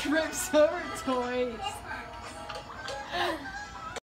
Trips over toys.